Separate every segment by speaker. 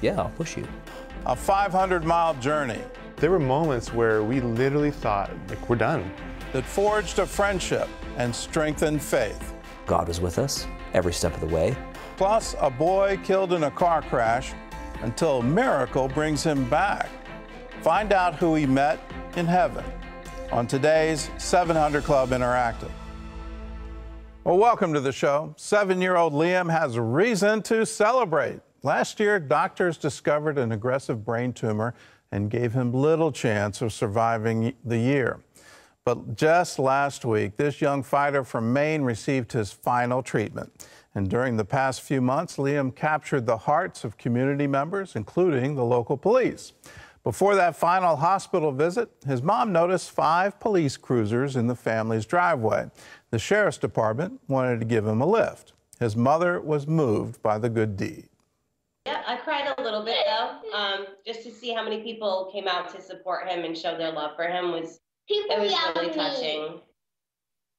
Speaker 1: yeah, I'll push you.
Speaker 2: A 500 mile journey.
Speaker 3: There were moments where we literally thought, like, we're done.
Speaker 2: That forged a friendship and strengthened faith.
Speaker 1: God was with us every step of the way.
Speaker 2: Plus, a boy killed in a car crash until a miracle brings him back. Find out who he met in heaven on today's 700 Club Interactive. Well, welcome to the show. Seven year old Liam has reason to celebrate. Last year, doctors discovered an aggressive brain tumor and gave him little chance of surviving the year. But just last week, this young fighter from Maine received his final treatment. And during the past few months, Liam captured the hearts of community members, including the local police. Before that final hospital visit, his mom noticed five police cruisers in the family's driveway. The sheriff's department wanted to give him a lift. His mother was moved by the good deed.
Speaker 4: Yeah, I cried a little bit though, um, just to see how many people came out to support him and show their love for him was
Speaker 5: People
Speaker 4: it was
Speaker 5: love
Speaker 4: really
Speaker 5: me.
Speaker 4: touching.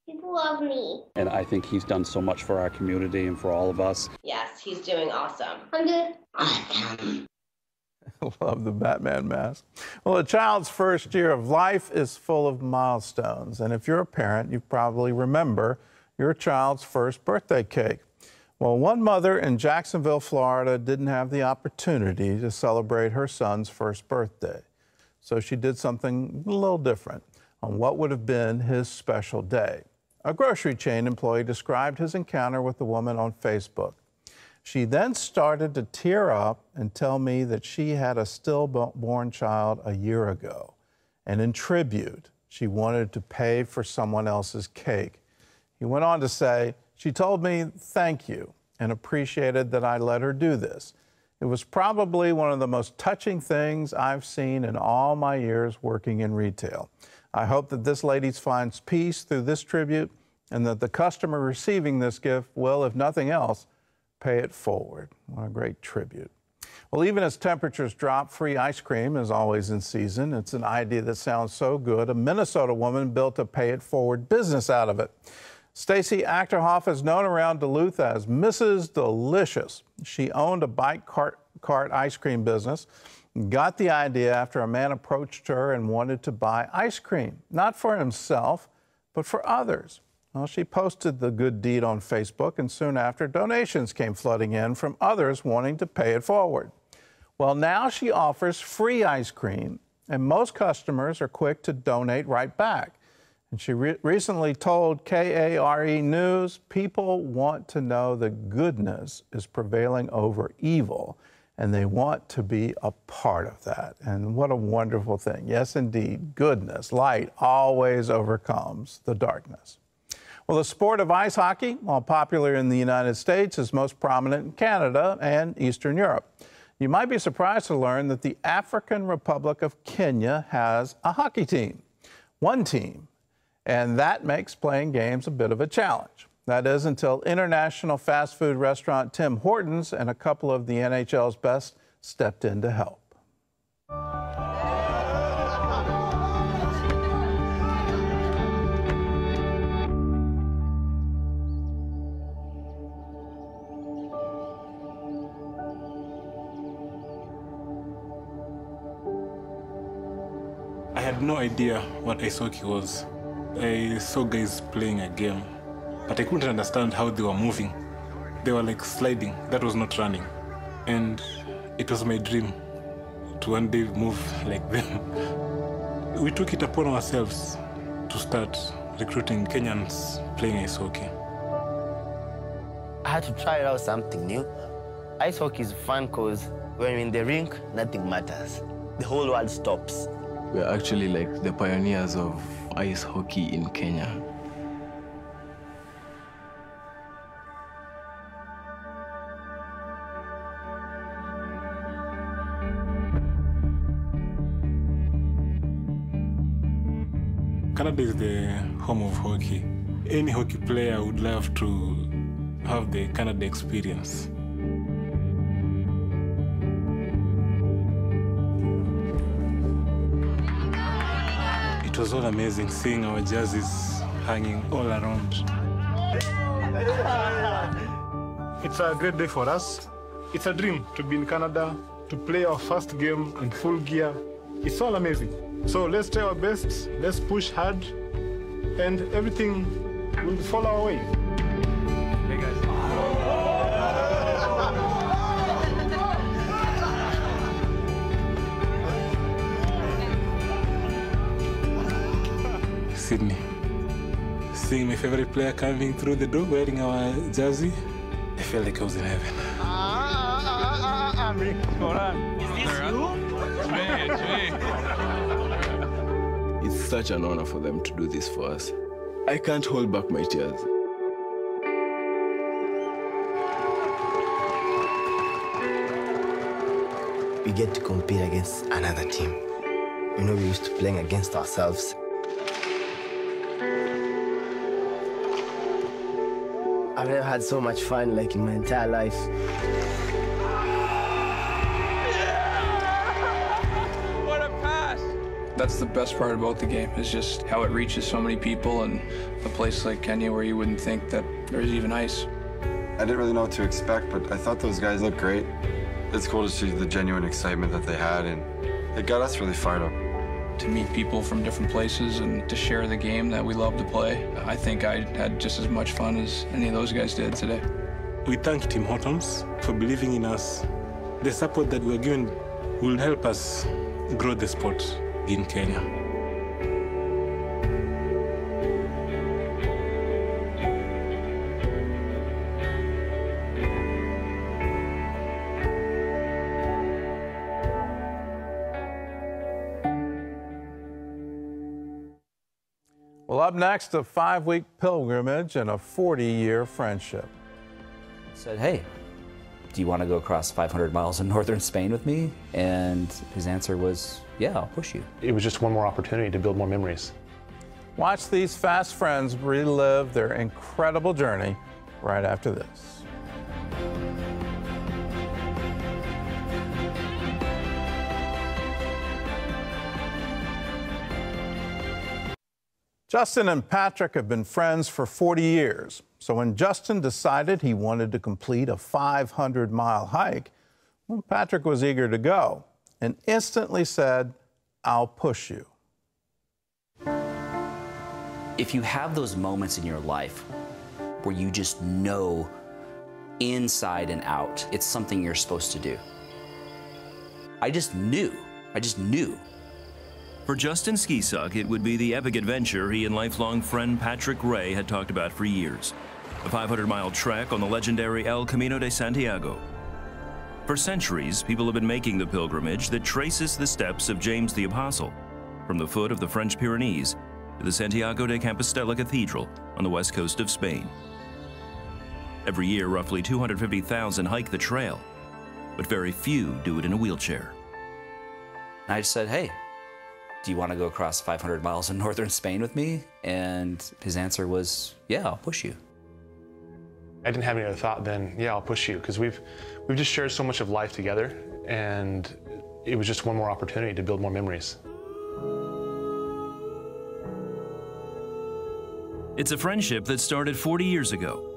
Speaker 5: People love me.
Speaker 6: And I think he's done so much for our community and for all of us.
Speaker 4: Yes, he's doing awesome.
Speaker 5: I'm good. Awesome.
Speaker 2: Love the Batman mask. Well, a child's first year of life is full of milestones. And if you're a parent, you probably remember your child's first birthday cake. Well, one mother in Jacksonville, Florida didn't have the opportunity to celebrate her son's first birthday. So she did something a little different on what would have been his special day. A grocery chain employee described his encounter with the woman on Facebook. She then started to tear up and tell me that she had a stillborn child a year ago. And in tribute, she wanted to pay for someone else's cake. He went on to say, She told me thank you and appreciated that I let her do this. It was probably one of the most touching things I've seen in all my years working in retail. I hope that this lady finds peace through this tribute and that the customer receiving this gift will, if nothing else, pay it forward. What a great tribute. Well, even as temperatures drop, free ice cream is always in season. It's an idea that sounds so good. A Minnesota woman built a pay it forward business out of it. Stacy Achterhoff is known around Duluth as Mrs. Delicious. She owned a bike cart, cart ice cream business. Got the idea after a man approached her and wanted to buy ice cream, not for himself, but for others. Well, she posted the good deed on Facebook, and soon after, donations came flooding in from others wanting to pay it forward. Well, now she offers free ice cream, and most customers are quick to donate right back. And she re- recently told KARE News people want to know that goodness is prevailing over evil, and they want to be a part of that. And what a wonderful thing. Yes, indeed, goodness, light always overcomes the darkness. Well, the sport of ice hockey, while popular in the United States, is most prominent in Canada and Eastern Europe. You might be surprised to learn that the African Republic of Kenya has a hockey team, one team, and that makes playing games a bit of a challenge. That is until international fast food restaurant Tim Hortons and a couple of the NHL's best stepped in to help.
Speaker 7: I had no idea what ice hockey was. I saw guys playing a game, but I couldn't understand how they were moving. They were like sliding, that was not running. And it was my dream to one day move like them. We took it upon ourselves to start recruiting Kenyans playing ice hockey.
Speaker 8: I had to try out something new. Ice hockey is fun because when you're in the rink, nothing matters. The whole world stops.
Speaker 9: We're actually like the pioneers of ice hockey in Kenya.
Speaker 7: Canada is the home of hockey. Any hockey player would love to have the Canada experience. Was all amazing seeing our jerseys hanging all around.
Speaker 10: It's a great day for us. It's a dream to be in Canada,
Speaker 7: to play our first game in full gear. It's all amazing. So let's try our best, let's push hard, and everything will fall our way. Seeing my favorite player coming through the door wearing our jersey, I felt like I was in heaven.
Speaker 9: It's such an honor for them to do this for us. I can't hold back my tears.
Speaker 8: We get to compete against another team. You know, we used to playing against ourselves. I've never had so much fun like in my entire life.
Speaker 10: What a pass! That's the best part about the game, is just how it reaches so many people and a place like Kenya where you wouldn't think that there's even ice.
Speaker 11: I didn't really know what to expect, but I thought those guys looked great. It's cool to see the genuine excitement that they had, and it got us really fired up.
Speaker 10: To meet people from different places and to share the game that we love to play, I think I had just as much fun as any of those guys did today.
Speaker 7: We thank Tim Hortons for believing in us. The support that we're given will help us grow the sport in Kenya.
Speaker 2: Well, up next, a five week pilgrimage and a 40 year friendship.
Speaker 1: Said, hey, do you want to go across 500 miles in northern Spain with me? And his answer was, yeah, I'll push you.
Speaker 3: It was just one more opportunity to build more memories.
Speaker 2: Watch these fast friends relive their incredible journey right after this. Justin and Patrick have been friends for 40 years. So when Justin decided he wanted to complete a 500 mile hike, well, Patrick was eager to go and instantly said, I'll push you.
Speaker 1: If you have those moments in your life where you just know inside and out it's something you're supposed to do, I just knew. I just knew.
Speaker 12: For Justin Skeesuck, it would be the epic adventure he and lifelong friend Patrick Gray had talked about for years. A 500 mile trek on the legendary El Camino de Santiago. For centuries, people have been making the pilgrimage that traces the steps of James the Apostle, from the foot of the French Pyrenees to the Santiago de Compostela Cathedral on the west coast of Spain. Every year, roughly 250,000 hike the trail, but very few do it in a wheelchair.
Speaker 1: I said, hey, do you want to go across 500 miles in northern Spain with me? And his answer was, yeah, I'll push you.
Speaker 3: I didn't have any other thought than, yeah, I'll push you, because we've, we've just shared so much of life together, and it was just one more opportunity to build more memories.
Speaker 12: It's a friendship that started 40 years ago.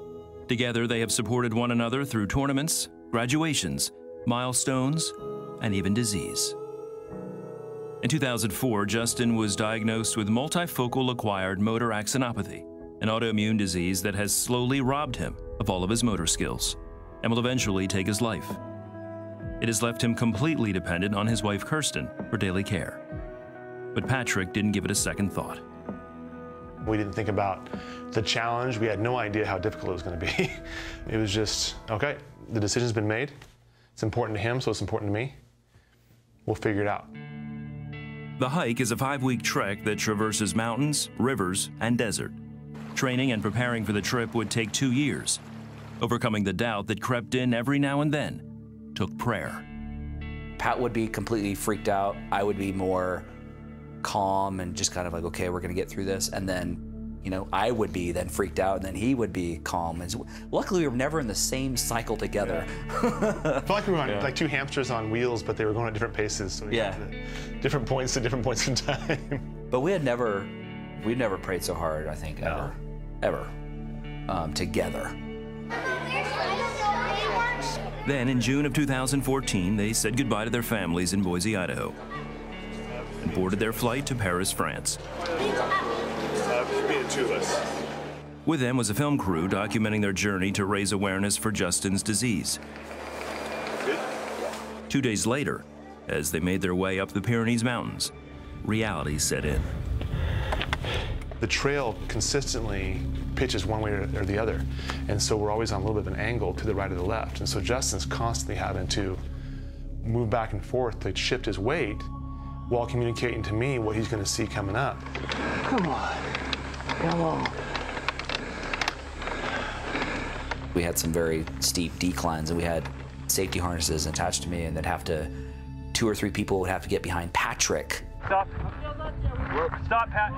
Speaker 12: Together, they have supported one another through tournaments, graduations, milestones, and even disease. In 2004, Justin was diagnosed with multifocal acquired motor axonopathy, an autoimmune disease that has slowly robbed him of all of his motor skills and will eventually take his life. It has left him completely dependent on his wife Kirsten for daily care. But Patrick didn't give it a second thought.
Speaker 3: We didn't think about the challenge. We had no idea how difficult it was going to be. it was just, okay, the decision's been made. It's important to him, so it's important to me. We'll figure it out.
Speaker 12: The hike is a five week trek that traverses mountains, rivers, and desert. Training and preparing for the trip would take two years. Overcoming the doubt that crept in every now and then took prayer.
Speaker 1: Pat would be completely freaked out. I would be more calm and just kind of like, okay, we're going to get through this. And then, you know, I would be then freaked out, and then he would be calm. And luckily, we were never in the same cycle together.
Speaker 3: Yeah. I felt like we were on, yeah. like two hamsters on wheels, but they were going at different paces. So we
Speaker 1: yeah.
Speaker 3: different points at different points in time.
Speaker 1: But we had never, we never prayed so hard. I think
Speaker 3: no.
Speaker 1: ever, ever, um, together.
Speaker 12: Then, in June of 2014, they said goodbye to their families in Boise, Idaho, and boarded their flight to Paris, France. With them was a film crew documenting their journey to raise awareness for Justin's disease. Two days later, as they made their way up the Pyrenees Mountains, reality set in.
Speaker 3: The trail consistently pitches one way or the other, and so we're always on a little bit of an angle to the right or the left. And so Justin's constantly having to move back and forth to shift his weight while communicating to me what he's going to see coming up.
Speaker 13: Come on. Come on.
Speaker 1: We had some very steep declines, and we had safety harnesses attached to me, and they'd have to, two or three people would have to get behind Patrick.
Speaker 14: Stop. Stop, Pat.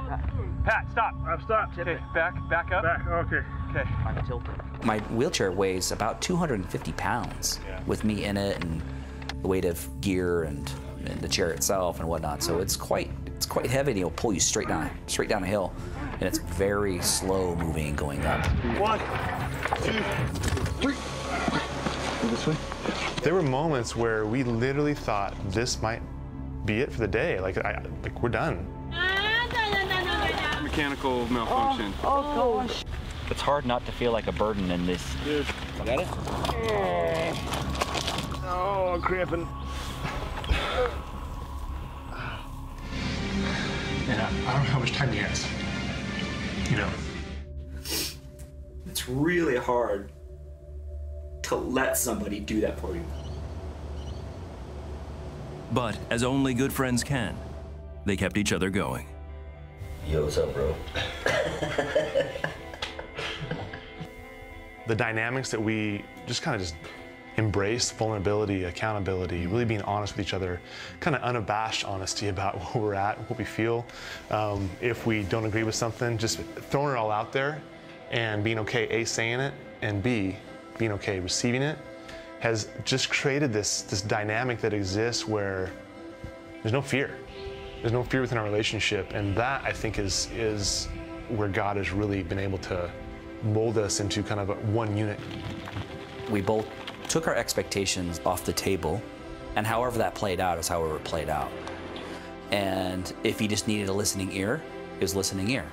Speaker 14: Pat, stop. I've stopped. Okay, back, back up. Back, okay. Okay. I'm tilted.
Speaker 1: My wheelchair weighs about 250 pounds
Speaker 14: Yeah.
Speaker 1: with me in it and the weight of gear and, and the chair itself and whatnot. So it's quite it's quite heavy and it'll pull you straight down straight down a hill. And it's very slow moving going up.
Speaker 14: One, two, three.
Speaker 3: This way. There were moments where we literally thought this might be it for the day. Like, I, like we're done.
Speaker 10: Mechanical malfunction.
Speaker 13: Oh, oh gosh.
Speaker 15: It's hard not to feel like a burden in this.
Speaker 14: Dude.
Speaker 15: Got it?
Speaker 14: Oh, I'm cramping.
Speaker 3: And I, I don't know how much time he has. You know.
Speaker 16: It's really hard to let somebody do that for you.
Speaker 12: But as only good friends can, they kept each other going.
Speaker 16: Yo, what's up, bro?
Speaker 3: the dynamics that we just kind of just embrace vulnerability accountability really being honest with each other kind of unabashed honesty about where we're at what we feel. Um, if we don't agree with something just throwing it all out there and being okay a saying it and b being okay receiving it has just created this this dynamic that exists where there's no fear. There's no fear within our relationship and that i think is is where god has really been able to mold us into kind of a one unit.
Speaker 1: We both took our expectations off the table, and however that played out is however it played out. And if he just needed a listening ear, it was listening ear.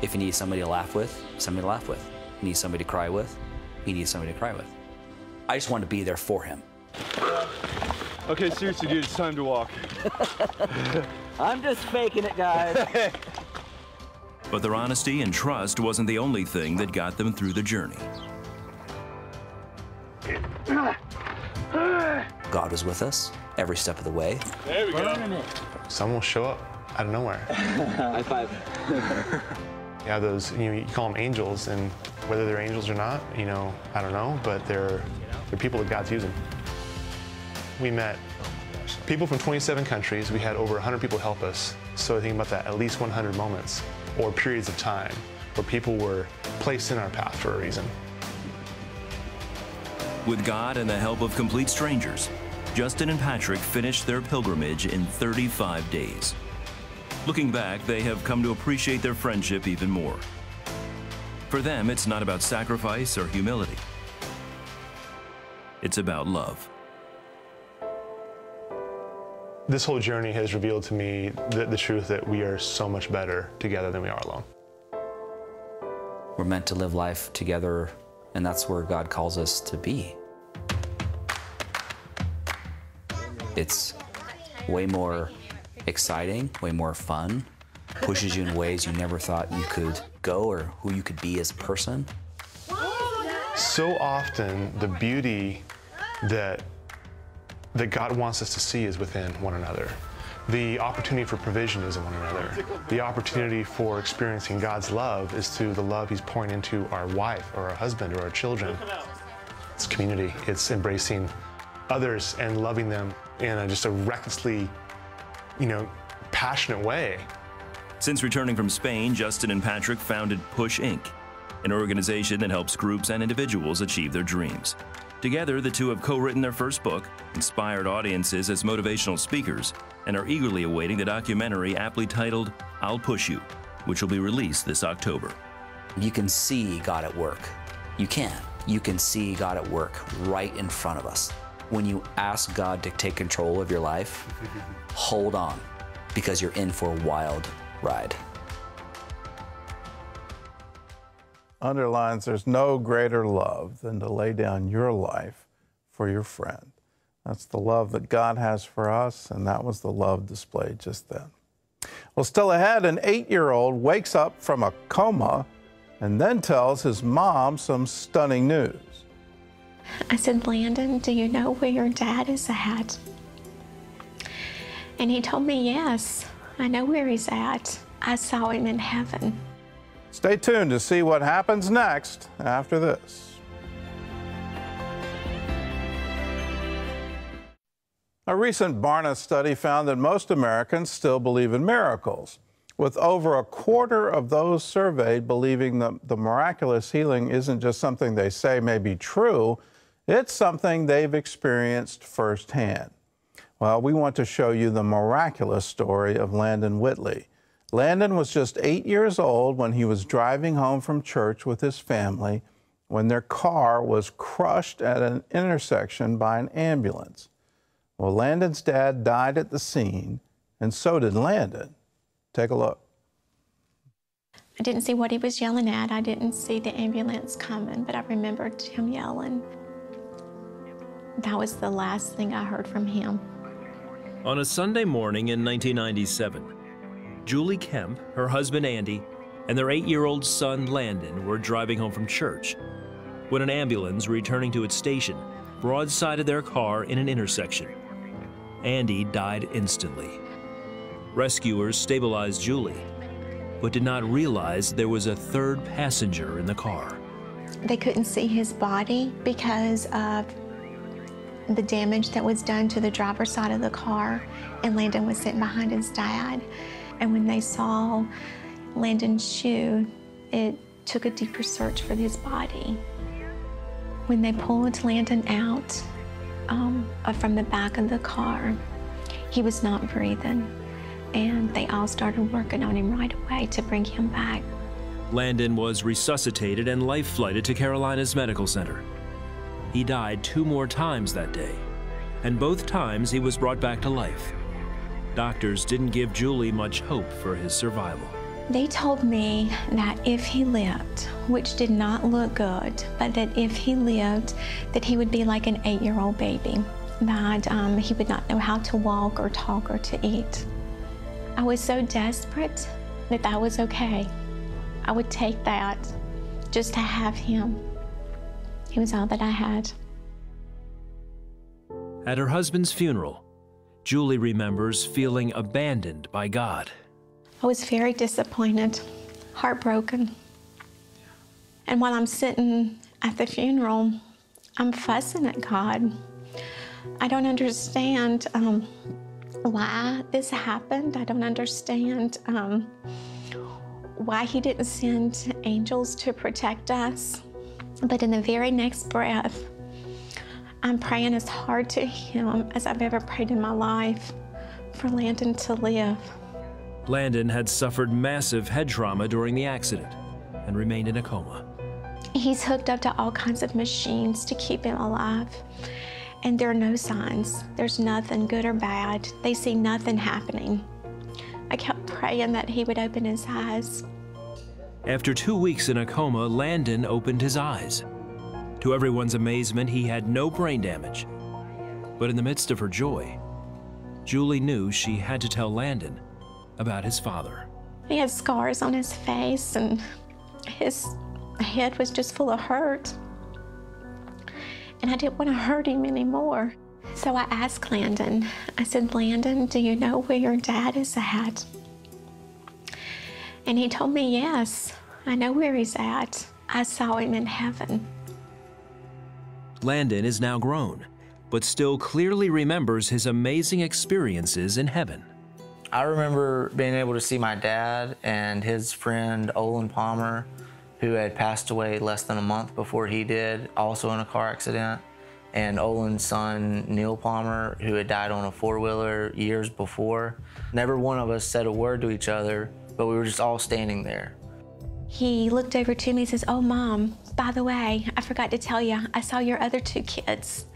Speaker 1: If he needed somebody to laugh with, somebody to laugh with. He needs somebody to cry with, he needs somebody to cry with. I just wanted to be there for him.
Speaker 10: Okay, seriously, dude, it's time to walk.
Speaker 15: I'm just faking it, guys.
Speaker 12: But their honesty and trust wasn't the only thing that got them through the journey.
Speaker 1: God was with us every step of the way.
Speaker 3: There we go. Someone will show up out of nowhere.
Speaker 16: High five.
Speaker 3: You have those, you, know, you call them angels, and whether they're angels or not, you know, I don't know, but they're, they're people that God's using. We met people from 27 countries. We had over 100 people help us. So think about that, at least 100 moments or periods of time where people were placed in our path for a reason.
Speaker 12: With God and the help of complete strangers, Justin and Patrick finished their pilgrimage in 35 days. Looking back, they have come to appreciate their friendship even more. For them, it's not about sacrifice or humility. It's about love.
Speaker 3: This whole journey has revealed to me the, the truth that we are so much better together than we are alone.
Speaker 1: We're meant to live life together, and that's where God calls us to be. It's way more exciting, way more fun, pushes you in ways you never thought you could go or who you could be as a person.
Speaker 3: So often, the beauty that that God wants us to see is within one another. The opportunity for provision is in one another. The opportunity for experiencing God's love is through the love He's pouring into our wife or our husband or our children. It's community. It's embracing others and loving them in a, just a recklessly, you know, passionate way.
Speaker 12: Since returning from Spain, Justin and Patrick founded Push Inc., an organization that helps groups and individuals achieve their dreams. Together, the two have co written their first book, inspired audiences as motivational speakers, and are eagerly awaiting the documentary aptly titled I'll Push You, which will be released this October.
Speaker 1: You can see God at work. You can. you can see God at work right in front of us. When you ask God to take control of your life, hold on because you're in for a wild ride.
Speaker 2: Underlines there's no greater love than to lay down your life for your friend. That's the love that God has for us, and that was the love displayed just then. Well, still ahead, an eight year old wakes up from a coma and then tells his mom some stunning news.
Speaker 17: I said, Landon, do you know where your dad is at? And he told me, Yes, I know where he's at. I saw him in heaven.
Speaker 2: Stay tuned to see what happens next after this. A recent Barna study found that most Americans still believe in miracles, with over a quarter of those surveyed believing that the miraculous healing isn't just something they say may be true, it's something they've experienced firsthand. Well, we want to show you the miraculous story of Landon Whitley. Landon was just eight years old when he was driving home from church with his family when their car was crushed at an intersection by an ambulance. Well, Landon's dad died at the scene, and so did Landon. Take a look.
Speaker 17: I didn't see what he was yelling at. I didn't see the ambulance coming, but I remembered him yelling. That was the last thing I heard from him.
Speaker 18: On a Sunday morning in 1997, Julie Kemp, her husband Andy, and their eight year old son Landon were driving home from church when an ambulance returning to its station broadsided their car in an intersection. Andy died instantly. Rescuers stabilized Julie, but did not realize there was a third passenger in the car.
Speaker 17: They couldn't see his body because of the damage that was done to the driver's side of the car, and Landon was sitting behind his dad. And when they saw Landon's shoe, it took a deeper search for his body. When they pulled Landon out um, from the back of the car, he was not breathing. And they all started working on him right away to bring him back.
Speaker 18: Landon was resuscitated and life flighted to Carolinas Medical Center. He died two more times that day, and both times he was brought back to life. Doctors didn't give Julie much hope for his survival.
Speaker 17: They told me that if he lived, which did not look good, but that if he lived, that he would be like an eight-year-old baby, that um, he would not know how to walk or talk or to eat. I was so desperate that that was okay. I would take that just to have him. He was all that I had.
Speaker 18: At her husband's funeral, Julie remembers feeling abandoned by God.
Speaker 17: I was very disappointed, heartbroken. And while I'm sitting at the funeral, I'm fussing at God. I don't understand um, why this happened. I don't understand um, why He didn't send angels to protect us. But in the very next breath, I'm praying as hard to Him as I've ever prayed in my life for Landon to live.
Speaker 18: Landon had suffered massive head trauma during the accident and remained in a coma.
Speaker 17: He's hooked up to all kinds of machines to keep him alive. And there are no signs. There's nothing good or bad. They see nothing happening. I kept praying that he would open his eyes.
Speaker 18: After two weeks in a coma, Landon opened his eyes. To everyone's amazement, he had no brain damage. But in the midst of her joy, Julie knew she had to tell Landon about his father.
Speaker 17: He had scars on his face, and his head was just full of hurt. And I didn't want to hurt him anymore. So I asked Landon, I said, Landon, do you know where your dad is at? And he told me, yes, I know where he's at. I saw him in heaven.
Speaker 18: Landon is now grown, but still clearly remembers his amazing experiences in heaven.
Speaker 8: I remember being able to see my dad and his friend Olin Palmer, who had passed away less than a month before he did, also in a car accident, and Olin's son Neil Palmer, who had died on a four-wheeler years before. Never one of us said a word to each other, but we were just all standing there.
Speaker 17: he looked over to me and says, Oh, mom, by the way, I forgot to tell you, I saw your other two kids.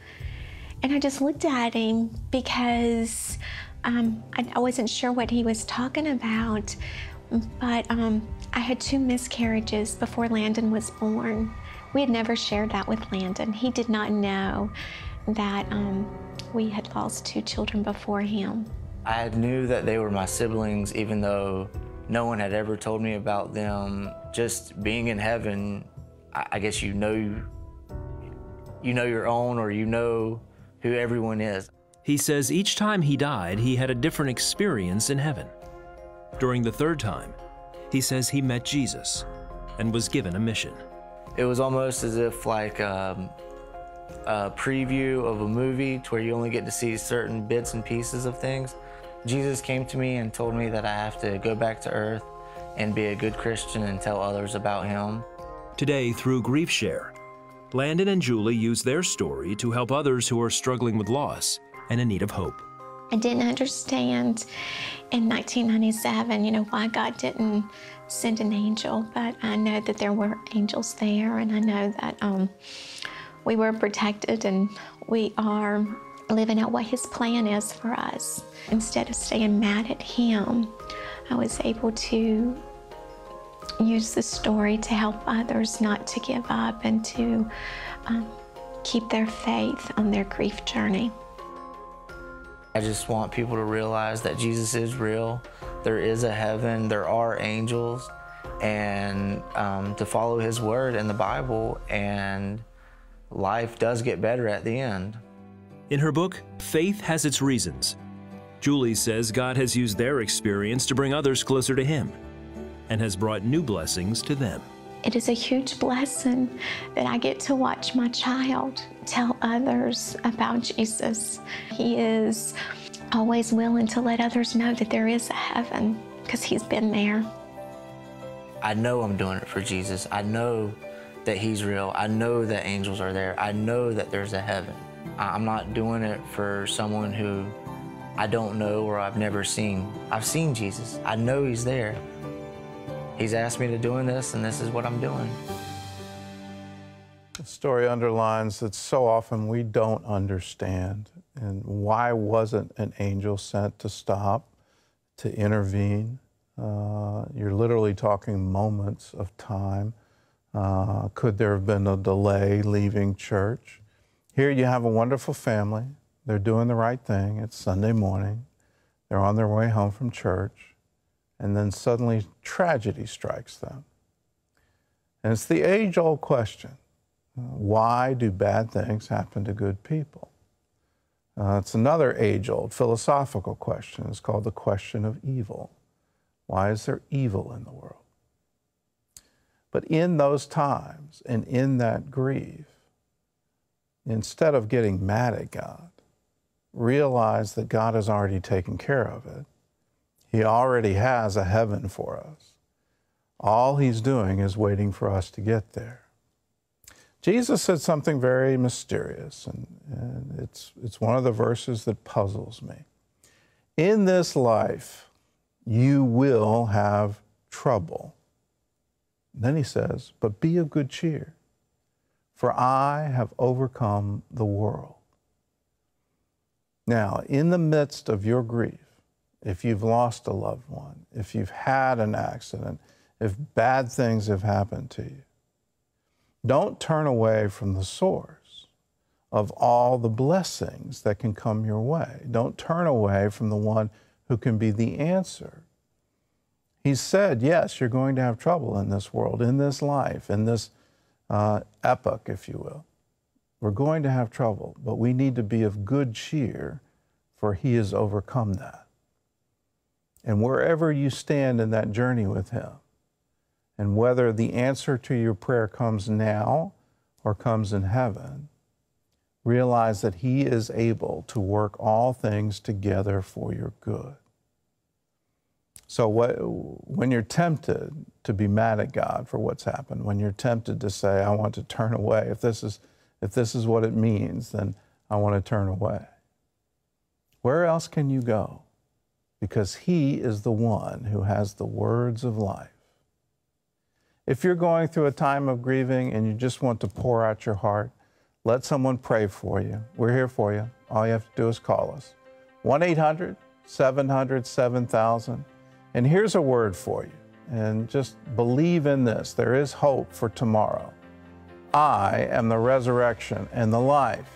Speaker 17: And I just looked at him because um, I, I wasn't sure what he was talking about. But um, I had two miscarriages before Landon was born. We had never shared that with Landon. He did not know that um, we had lost two children before him.
Speaker 8: I knew that they were my siblings, even though no one had ever told me about them. Just being in heaven, I I guess you know you know your own, or you know who everyone is.
Speaker 12: He says each time he died, he had a different experience in heaven. During the third time, he says he met Jesus and was given a mission.
Speaker 8: It was almost as if like um, a preview of a movie to where you only get to see certain bits and pieces of things. Jesus came to me and told me that I have to go back to earth and be a good Christian and tell others about him.
Speaker 12: Today, through Grief Share, Landon and Julie use their story to help others who are struggling with loss and in need of hope.
Speaker 17: I didn't understand in 1997, you know, why God didn't send an angel, but I know that there were angels there, and I know that um, we were protected and we are living out what His plan is for us. Instead of staying mad at Him, I was able to use the story to help others not to give up and to um, keep their faith on their grief journey.
Speaker 8: I just want people to realize that Jesus is real. There is a heaven, there are angels, and um, to follow His word in the Bible, and life does get better at the end.
Speaker 12: In her book, Faith Has Its Reasons, Julie says God has used their experience to bring others closer to Him and has brought new blessings to them.
Speaker 17: It is a huge blessing that I get to watch my child tell others about Jesus. He is always willing to let others know that there is a heaven because he's been there.
Speaker 8: I know I'm doing it for Jesus. I know that He's real. I know that angels are there. I know that there's a heaven. I'm not doing it for someone who I don't know or I've never seen. I've seen Jesus. I know He's there. He's asked me to doing this, and this is what I'm doing.
Speaker 2: Story underlines that so often we don't understand. And why wasn't an angel sent to stop, to intervene? Uh, you're literally talking moments of time. Uh, could there have been a delay leaving church? Here you have a wonderful family. They're doing the right thing. It's Sunday morning. They're on their way home from church. And then suddenly tragedy strikes them. And it's the age old question why do bad things happen to good people? Uh, it's another age old philosophical question. It's called the question of evil. Why is there evil in the world? But in those times and in that grief, instead of getting mad at God, realize that God has already taken care of it. He already has a heaven for us. All He's doing is waiting for us to get there. Jesus said something very mysterious, and, and it's, it's one of the verses that puzzles me. In this life, you will have trouble. Then he says, But be of good cheer, for I have overcome the world. Now, in the midst of your grief, if you've lost a loved one, if you've had an accident, if bad things have happened to you, don't turn away from the source of all the blessings that can come your way. Don't turn away from the one who can be the answer. He said, Yes, you're going to have trouble in this world, in this life, in this uh, epoch, if you will. We're going to have trouble, but we need to be of good cheer, for He has overcome that. And wherever you stand in that journey with Him, and whether the answer to your prayer comes now or comes in heaven, realize that He is able to work all things together for your good. So, what, when you're tempted to be mad at God for what's happened, when you're tempted to say, I want to turn away, if this is, if this is what it means, then I want to turn away. Where else can you go? Because He is the one who has the words of life. If you're going through a time of grieving and you just want to pour out your heart, let someone pray for you. We're here for you. All you have to do is call us 1 800 700 7000. And here's a word for you. And just believe in this there is hope for tomorrow. I am the resurrection and the life.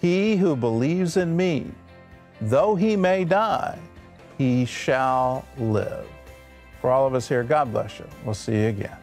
Speaker 2: He who believes in me, though he may die, he shall live. For all of us here, God bless you. We'll see you again.